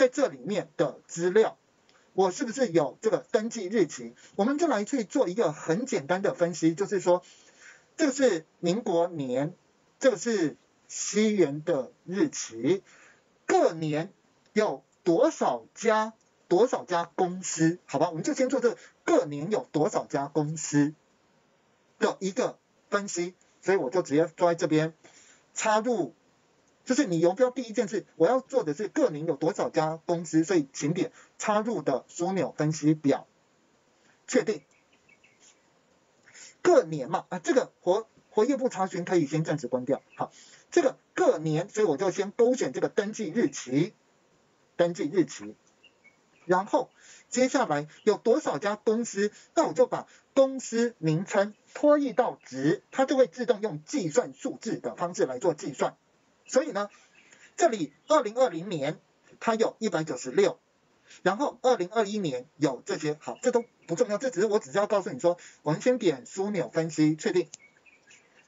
在这里面的资料，我是不是有这个登记日期？我们就来去做一个很简单的分析，就是说，这是民国年，这是西元的日期，各年有多少家多少家公司？好吧，我们就先做这各年有多少家公司的一个分析，所以我就直接坐在这边插入。就是你游标第一件事，我要做的是各年有多少家公司，所以请点插入的枢纽分析表，确定各年嘛啊，这个活活页簿查询可以先暂时关掉。好，这个各年，所以我就先勾选这个登记日期，登记日期，然后接下来有多少家公司，那我就把公司名称拖移到值，它就会自动用计算数字的方式来做计算。所以呢，这里二零二零年它有一百九十六，然后二零二一年有这些，好，这都不重要，这只是我只是要告诉你说，我们先点枢纽分析确定，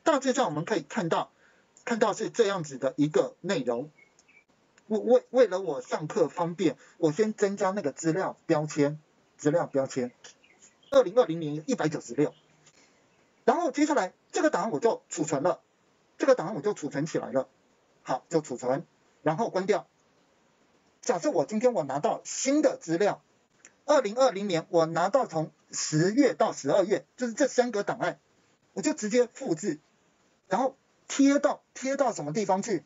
大致上我们可以看到，看到是这样子的一个内容。为为为了我上课方便，我先增加那个资料标签，资料标签，二零二零年一百九十六，然后接下来这个档案我就储存了，这个档案我就储存起来了。好，就储存，然后关掉。假设我今天我拿到新的资料，二零二零年我拿到从十月到十二月，就是这三个档案，我就直接复制，然后贴到贴到什么地方去？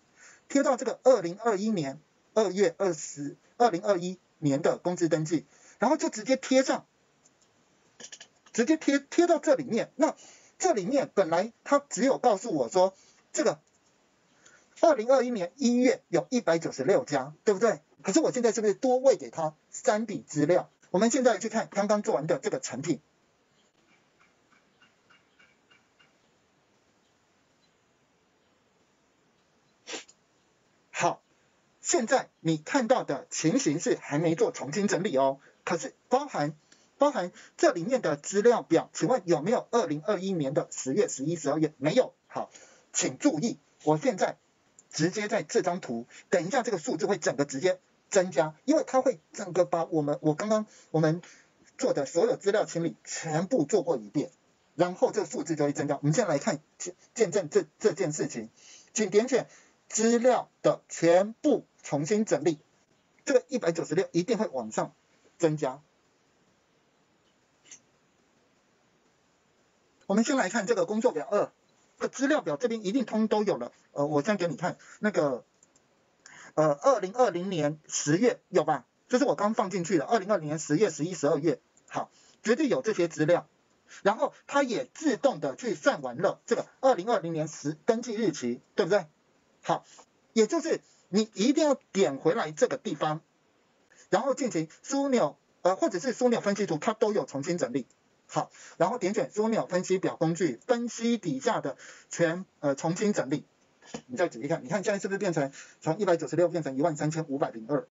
贴到这个二零二一年二月二十，二零二一年的工资登记，然后就直接贴上，直接贴贴到这里面。那这里面本来它只有告诉我说这个。二零二一年一月有一百九十六家，对不对？可是我现在是不是多喂给他三笔资料？我们现在去看刚刚做完的这个成品。好，现在你看到的情形是还没做重新整理哦。可是包含包含这里面的资料表，请问有没有二零二一年的十月、十一、十二月？没有。好，请注意，我现在。直接在这张图，等一下这个数字会整个直接增加，因为它会整个把我们我刚刚我们做的所有资料清理全部做过一遍，然后这个数字就会增加。我们先来看见证这这件事情，请点选资料的全部重新整理，这个一百九十六一定会往上增加。我们先来看这个工作表二。这资料表这边一定通都有了，呃，我先给你看那个，呃，二零二零年十月有吧？这是我刚放进去的，二零二零年十月、十一、十二月，好，绝对有这些资料。然后它也自动的去算完了这个二零二零年十登记日期，对不对？好，也就是你一定要点回来这个地方，然后进行枢纽，呃，或者是枢纽分析图，它都有重新整理。好，然后点选枢纽分析表工具，分析底下的全呃重新整理。你再仔细看，你看现在是不是变成从一百九十六变成一万三千五百零二？